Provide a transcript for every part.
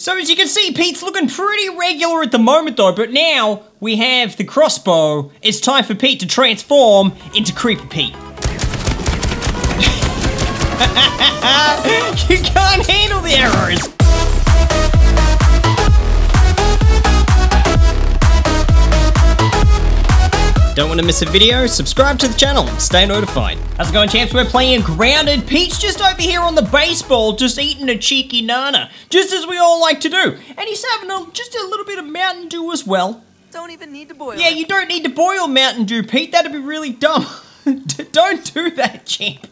So as you can see, Pete's looking pretty regular at the moment though, but now we have the crossbow. It's time for Pete to transform into Creepy Pete. you can't handle the errors! Don't want to miss a video? Subscribe to the channel and stay notified. How's it going, champs? We're playing Grounded. Pete's just over here on the baseball, just eating a cheeky nana, just as we all like to do. And he's having a, just a little bit of Mountain Dew as well. Don't even need to boil Yeah, it. you don't need to boil Mountain Dew, Pete. That'd be really dumb. don't do that, champ.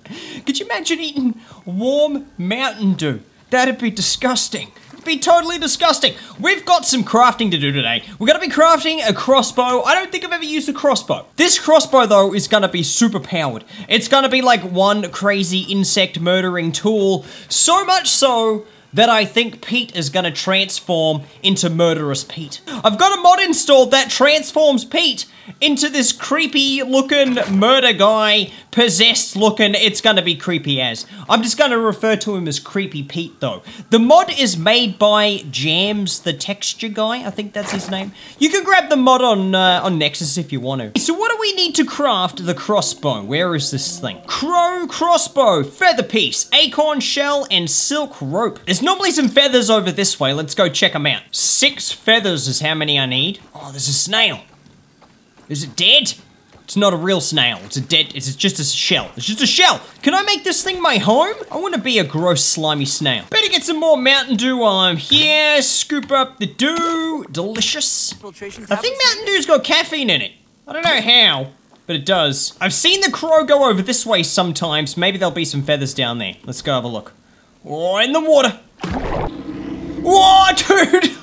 Could you imagine eating warm Mountain Dew? That'd be disgusting. Be totally disgusting. We've got some crafting to do today. We're gonna be crafting a crossbow. I don't think I've ever used a crossbow. This crossbow, though, is gonna be super powered. It's gonna be like one crazy insect murdering tool. So much so that I think Pete is gonna transform into Murderous Pete. I've got a mod installed that transforms Pete into this creepy looking murder guy, possessed looking, it's gonna be creepy as. I'm just gonna refer to him as Creepy Pete though. The mod is made by Jams, the texture guy, I think that's his name. You can grab the mod on, uh, on Nexus if you want to. So what do we need to craft the crossbow? Where is this thing? Crow crossbow, feather piece, acorn shell, and silk rope. Normally some feathers over this way, let's go check them out. Six feathers is how many I need. Oh, there's a snail. Is it dead? It's not a real snail. It's a dead. It's just a shell. It's just a shell. Can I make this thing my home? I want to be a gross, slimy snail. Better get some more Mountain Dew while I'm here. Scoop up the dew. Delicious. I think? Mountain Dew's got caffeine in it. I don't know how, but it does. I've seen the crow go over this way sometimes. Maybe there'll be some feathers down there. Let's go have a look. Oh, in the water. Whoa, dude!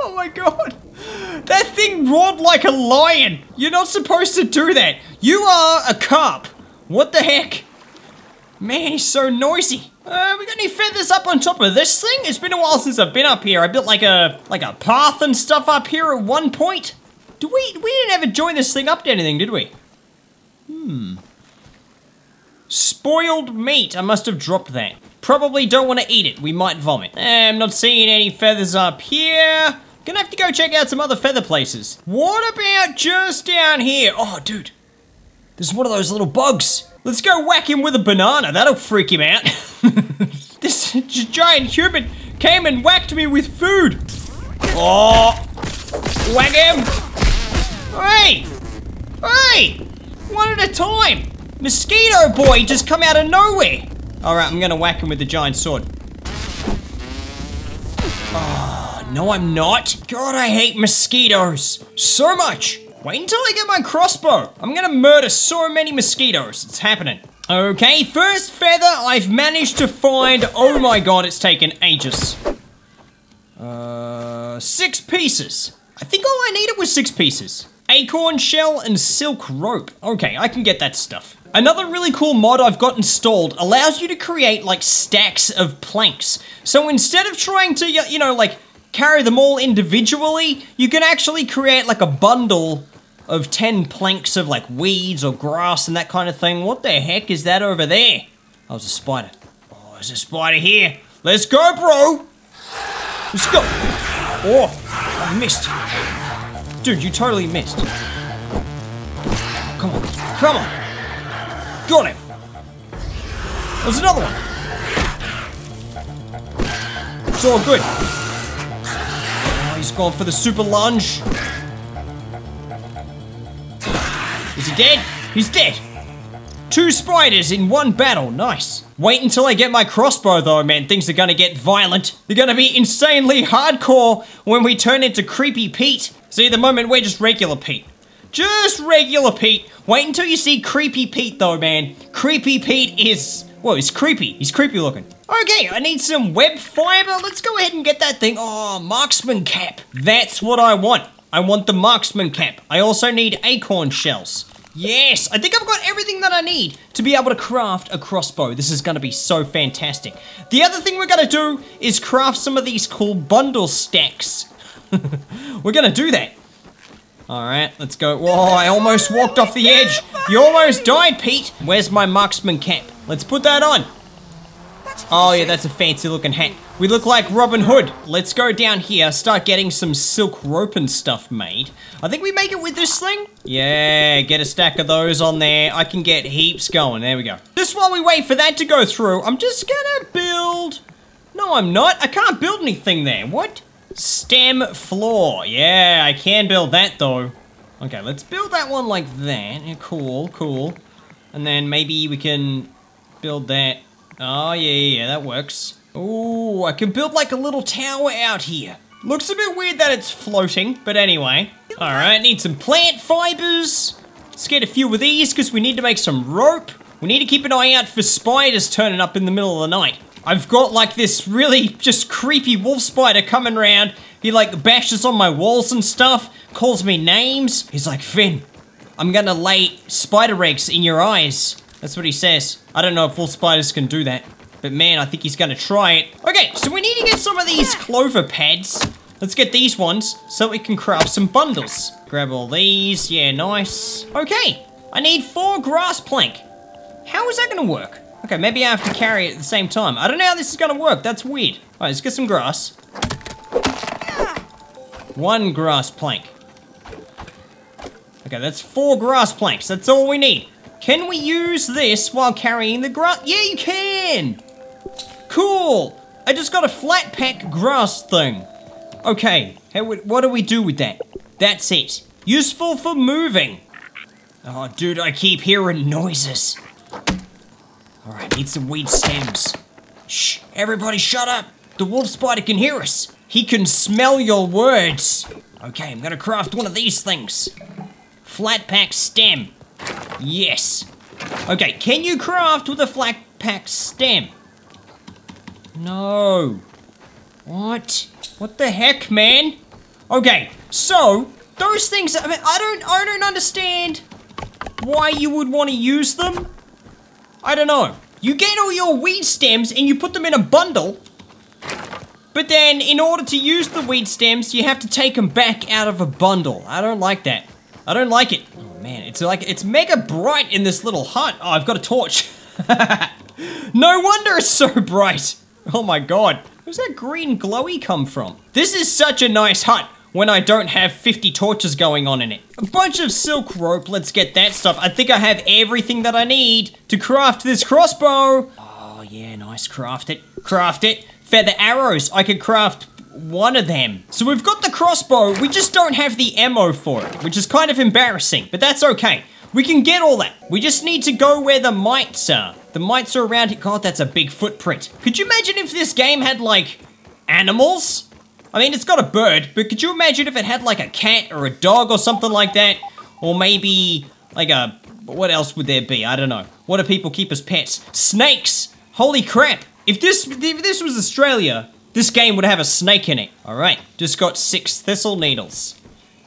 oh my god. That thing roared like a lion. You're not supposed to do that. You are a cop. What the heck? Man, he's so noisy. Uh, we got any feathers up on top of this thing? It's been a while since I've been up here. I built like a like a path and stuff up here at one point. Do we we didn't ever join this thing up to anything, did we? Hmm. Spoiled meat. I must have dropped that. Probably don't want to eat it. We might vomit. Eh, I'm not seeing any feathers up here. Gonna have to go check out some other feather places. What about just down here? Oh, dude. There's one of those little bugs. Let's go whack him with a banana. That'll freak him out. this giant human came and whacked me with food. Oh, whack him. Hey, hey, one at a time. Mosquito boy just come out of nowhere. All right, I'm gonna whack him with the giant sword. Oh, no, I'm not. God, I hate mosquitoes so much. Wait until I get my crossbow. I'm gonna murder so many mosquitoes. It's happening. Okay, first feather I've managed to find. Oh my god, it's taken ages. Uh, six pieces. I think all I needed was six pieces. Acorn shell and silk rope. Okay, I can get that stuff. Another really cool mod I've got installed allows you to create like stacks of planks. So instead of trying to, you know, like carry them all individually, you can actually create like a bundle of 10 planks of like weeds or grass and that kind of thing. What the heck is that over there? Oh, it's a spider. Oh, there's a spider here. Let's go, bro. Let's go. Oh, I missed. Dude, you totally missed. Come on. Come on. Got him. There's another one. It's all good. Oh, he's gone for the super lunge. Is he dead? He's dead. Two spiders in one battle. Nice. Wait until I get my crossbow though, man. Things are gonna get violent. They're gonna be insanely hardcore when we turn into Creepy Pete. See, at the moment, we're just regular Pete. Just regular Pete. Wait until you see Creepy Pete though, man. Creepy Pete is... Whoa, he's creepy. He's creepy looking. Okay, I need some web fiber. Let's go ahead and get that thing. Oh, marksman cap. That's what I want. I want the marksman cap. I also need acorn shells. Yes, I think I've got everything that I need to be able to craft a crossbow. This is gonna be so fantastic. The other thing we're gonna do is craft some of these cool bundle stacks. we're gonna do that. All right, let's go. Whoa, I almost walked off the edge. You almost died, Pete. Where's my marksman cap? Let's put that on. Oh yeah, that's a fancy looking hat. We look like Robin Hood. Let's go down here, start getting some silk rope and stuff made. I think we make it with this thing. Yeah, get a stack of those on there. I can get heaps going. There we go. Just while we wait for that to go through, I'm just gonna build... No, I'm not. I can't build anything there. What? Stem floor. Yeah, I can build that though. Okay, let's build that one like that. Yeah, cool, cool. And then maybe we can build that Oh, yeah, yeah, that works. Oh, I can build like a little tower out here. Looks a bit weird that it's floating, but anyway. All right, need some plant fibers. Let's get a few of these because we need to make some rope. We need to keep an eye out for spiders turning up in the middle of the night. I've got like this really just creepy wolf spider coming around. He like bashes on my walls and stuff, calls me names. He's like, Finn, I'm gonna lay spider eggs in your eyes. That's what he says. I don't know if all spiders can do that. But man, I think he's gonna try it. Okay, so we need to get some of these clover pads. Let's get these ones so we can craft some bundles. Grab all these. Yeah, nice. Okay, I need four grass plank. How is that gonna work? Okay, maybe I have to carry it at the same time. I don't know how this is gonna work. That's weird. All right, let's get some grass. One grass plank. Okay, that's four grass planks. That's all we need. Can we use this while carrying the grass? Yeah, you can! Cool! I just got a flat pack grass thing. Okay, how, what do we do with that? That's it. Useful for moving. Oh, dude, I keep hearing noises. Alright, need some weed stems. Shh, everybody shut up. The wolf spider can hear us. He can smell your words. Okay, I'm gonna craft one of these things. Flat pack stem. Yes. Okay, can you craft with a flat pack stem? No. What? What the heck, man? Okay, so those things. I mean, I don't. I don't understand why you would want to use them. I don't know. You get all your weed stems and you put them in a bundle. But then, in order to use the weed stems, you have to take them back out of a bundle. I don't like that. I don't like it. Oh man, it's like, it's mega bright in this little hut. Oh, I've got a torch. no wonder it's so bright. Oh my god. Where's that green glowy come from? This is such a nice hut when I don't have 50 torches going on in it. A bunch of silk rope, let's get that stuff. I think I have everything that I need to craft this crossbow. Oh yeah, nice, craft it, craft it. Feather arrows, I could craft one of them. So we've got the crossbow, we just don't have the ammo for it, which is kind of embarrassing, but that's okay. We can get all that. We just need to go where the mites are. The mites are around here. God, that's a big footprint. Could you imagine if this game had, like, animals? I mean, it's got a bird, but could you imagine if it had, like, a cat or a dog or something like that? Or maybe, like a... What else would there be? I don't know. What do people keep as pets? Snakes! Holy crap! If this, if this was Australia, this game would have a snake in it. Alright, just got six thistle needles.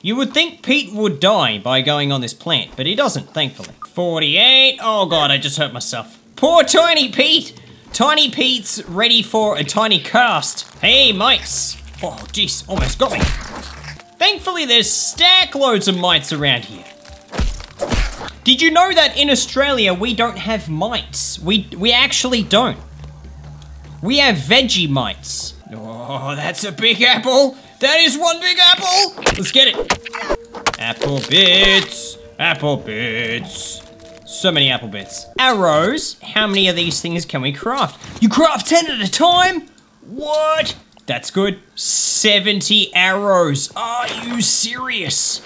You would think Pete would die by going on this plant, but he doesn't, thankfully. 48. Oh god, I just hurt myself. Poor Tiny Pete! Tiny Pete's ready for a tiny cast. Hey, mites. Oh, jeez, almost got me. Thankfully, there's stack loads of mites around here. Did you know that in Australia, we don't have mites? We, we actually don't. We have Vegemites. Oh, that's a big apple. That is one big apple. Let's get it. Apple bits. Apple bits. So many apple bits. Arrows. How many of these things can we craft? You craft 10 at a time? What? That's good. 70 arrows. Are you serious?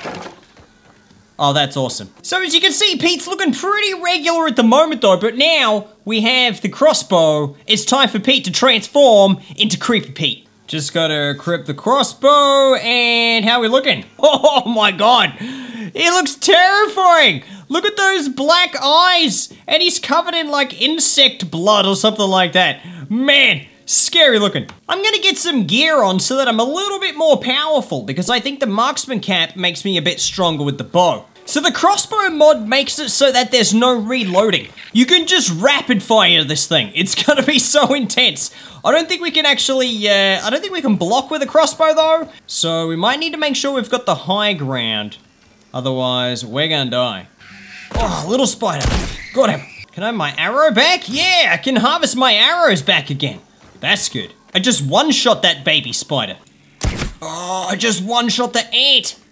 Oh, that's awesome. So as you can see, Pete's looking pretty regular at the moment though, but now we have the crossbow. It's time for Pete to transform into Creepy Pete. Just gotta equip the crossbow, and how are we looking? Oh my god, he looks terrifying! Look at those black eyes, and he's covered in like insect blood or something like that. Man, Scary looking. I'm gonna get some gear on so that I'm a little bit more powerful because I think the marksman cap makes me a bit stronger with the bow. So the crossbow mod makes it so that there's no reloading. You can just rapid fire this thing. It's gonna be so intense. I don't think we can actually, uh, I don't think we can block with a crossbow though. So we might need to make sure we've got the high ground. Otherwise, we're gonna die. Oh, little spider. Got him. Can I have my arrow back? Yeah, I can harvest my arrows back again. That's good. I just one-shot that baby spider. Oh, I just one-shot the ant.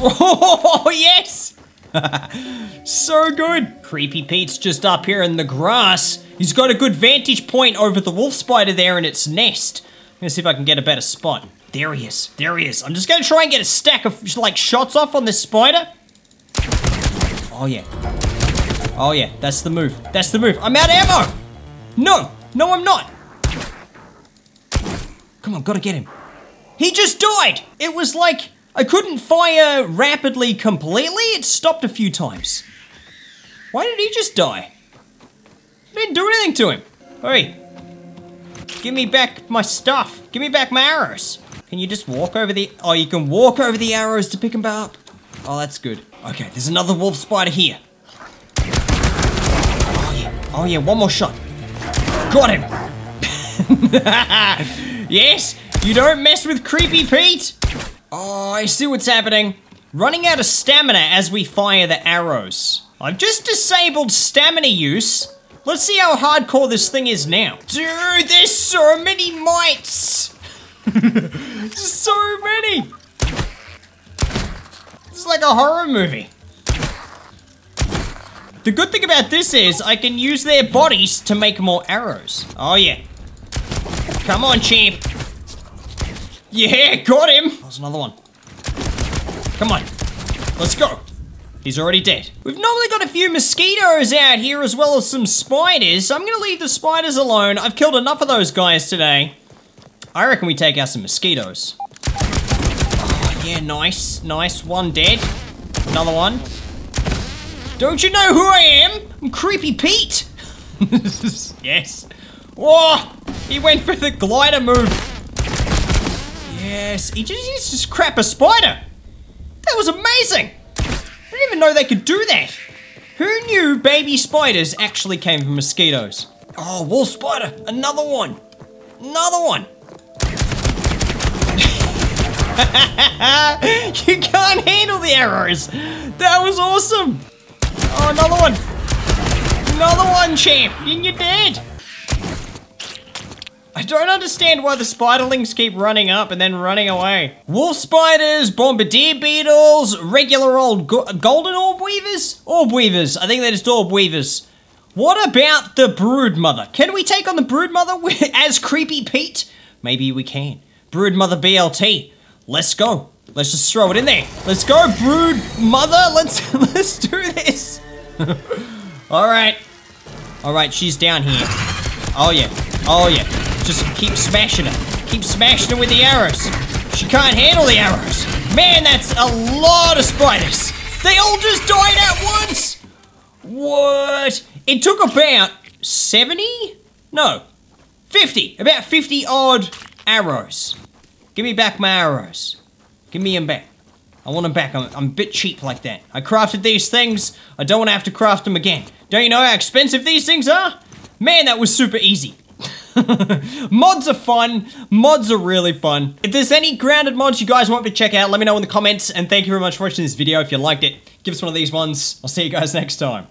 Oh, yes! so good. Creepy Pete's just up here in the grass. He's got a good vantage point over the wolf spider there in its nest. I'm gonna see if I can get a better spot. There he is. There he is. I'm just gonna try and get a stack of like shots off on this spider. Oh yeah. Oh yeah, that's the move. That's the move. I'm out of ammo! No! No, I'm not! Come on, gotta get him. He just died! It was like I couldn't fire rapidly completely, it stopped a few times. Why did he just die? I didn't do anything to him. Hey, give me back my stuff. Give me back my arrows. Can you just walk over the... Oh, you can walk over the arrows to pick them up. Oh, that's good. Okay, there's another wolf spider here. Oh, yeah. Oh, yeah, one more shot. Got him. yes, you don't mess with Creepy Pete. Oh, I see what's happening. Running out of stamina as we fire the arrows. I've just disabled stamina use. Let's see how hardcore this thing is now. Dude, there's so many mites. so many. It's like a horror movie. The good thing about this is I can use their bodies to make more arrows. Oh yeah. Come on, champ. Yeah, got him! Oh, there's another one. Come on. Let's go. He's already dead. We've normally got a few mosquitoes out here as well as some spiders, so I'm gonna leave the spiders alone. I've killed enough of those guys today. I reckon we take out some mosquitoes. Oh, yeah, nice, nice. One dead. Another one. Don't you know who I am? I'm Creepy Pete. yes. Whoa! He went for the glider move. Yes, he just, he just crap a spider. That was amazing. I didn't even know they could do that. Who knew baby spiders actually came from mosquitoes? Oh, wolf spider, another one. Another one. you can't handle the arrows. That was awesome. Oh, another one. Another one, champ. And you're dead. I don't understand why the spiderlings keep running up and then running away. Wolf spiders, bombardier beetles, regular old go golden orb weavers? Orb weavers. I think they're just orb weavers. What about the brood mother? Can we take on the brood mother as Creepy Pete? Maybe we can. Brood mother BLT. Let's go. Let's just throw it in there. Let's go, brood mother. Let's let's do this. All right. All right, she's down here. Oh yeah. Oh yeah. Just keep smashing her. Keep smashing her with the arrows. She can't handle the arrows. Man, that's a lot of spiders. They all just died at once. What? It took about 70? No, 50. About 50 odd arrows. Give me back my arrows. Give me them back. I want them back. I'm, I'm, a bit cheap like that. I crafted these things. I don't want to have to craft them again. Don't you know how expensive these things are? Man, that was super easy. mods are fun. Mods are really fun. If there's any grounded mods you guys want me to check out, let me know in the comments. And thank you very much for watching this video. If you liked it, give us one of these ones. I'll see you guys next time.